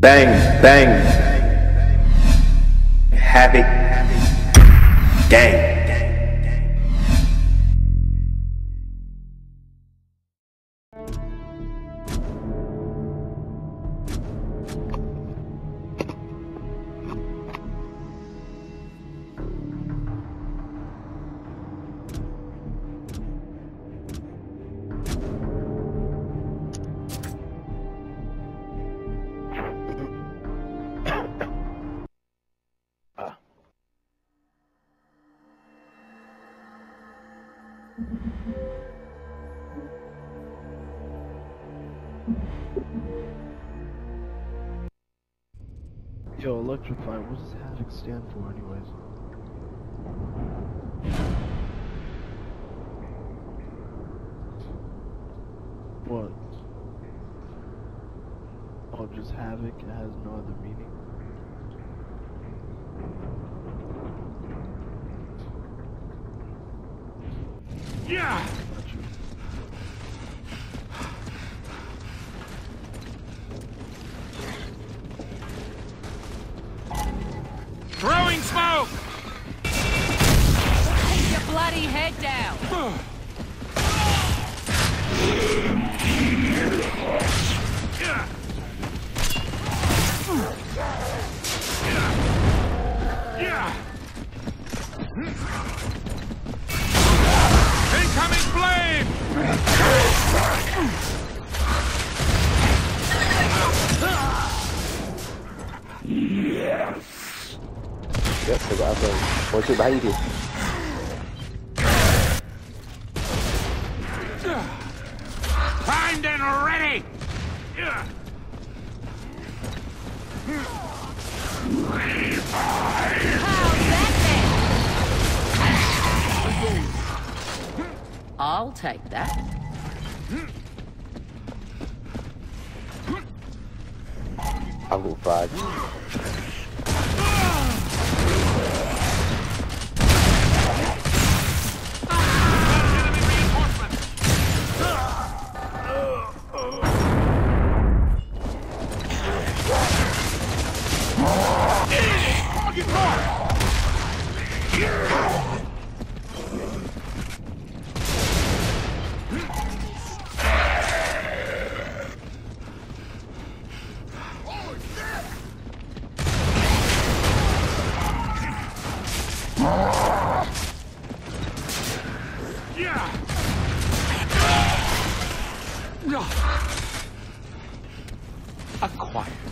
Bang, bang. Havoc. Gang. Yo, electrify, what does Havoc stand for anyways? What? Oh, just Havoc, it has no other meaning? Yeah! Throwing smoke! Keep your bloody head down. Yeah! Yep, I got them. One two behind you. Primed and ready! I'll take that. Target mark! Yeah! Acquired.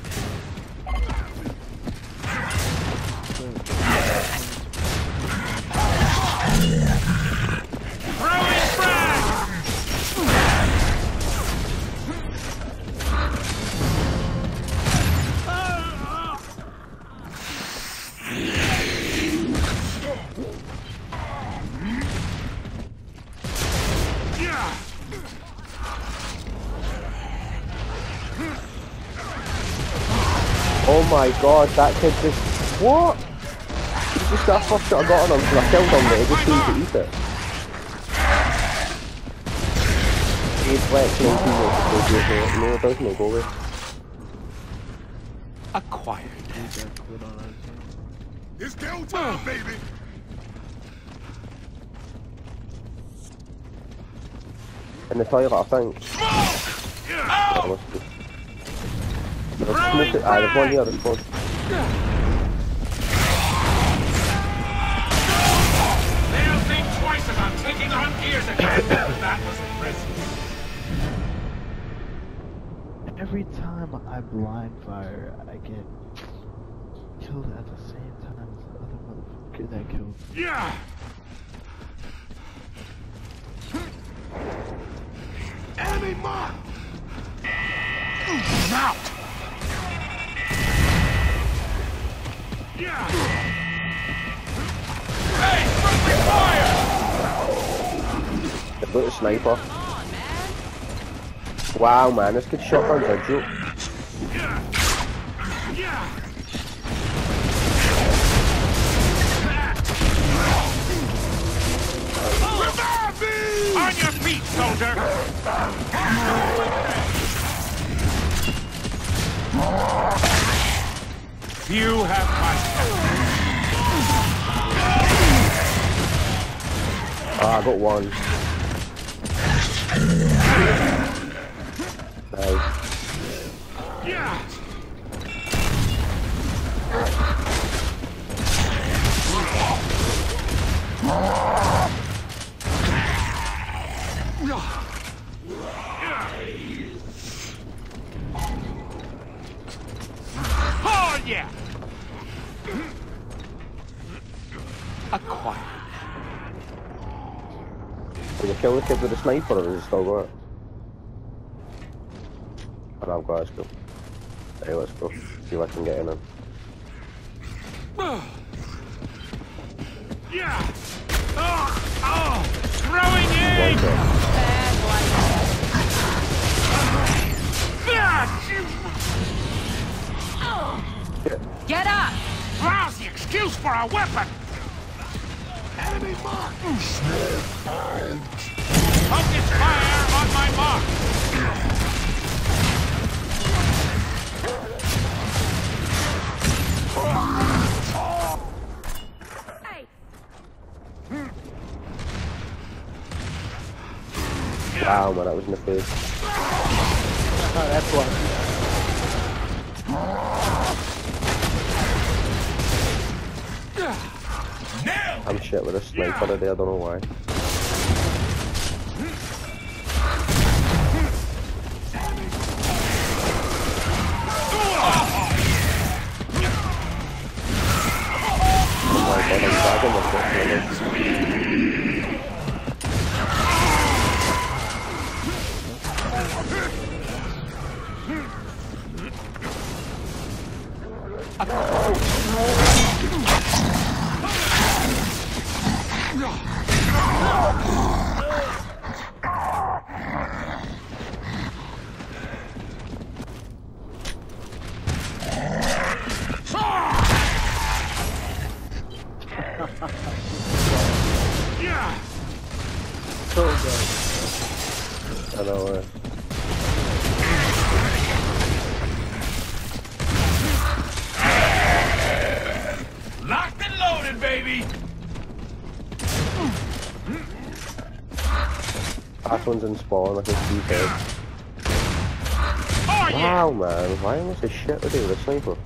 My god, that kid just. What? He just that first shot I got on him, so I killed him, but he just seemed to eat it. He's flexing and teammates, no, no, it does no go away. Acquired. We got quit on our team. It's go time, oh. baby! In the toilet, I think. Yeah! That must be. There's smoke, there's one here, there's one. They'll think twice about taking on gears again. that was impressive. Every time I blind fire, I get killed at the same time as the other motherfucker that killed me. Yeah! Enemy mark! Now! Hey, fire! They've sniper. Wow, man, this kid shotgun's a joke. You have my Ah, I got one. Nice. Yeah. Oh Acquired. Did you kill the kid with the sniper or does he still got it? Oh, I've got it, it's. Hey, let's go. See if I can get in him. Yeah. Oh, oh. Throwing in. Bad bloody Ah, Shit. Get up! Lousy excuse for a weapon. Enemy mark. Focus fire on my mark. Hey! Wow, man, that was in the face. Oh, that's why. Now. I'm shit with a sniper today, I don't know why. Oh my god, I'm dragging myself really. Yeah. So good. I know, uh, Locked and loaded, baby. Last one's in spawn, I think he's dead. Oh yeah. Wow, man, why am I so shit with you with a sniper?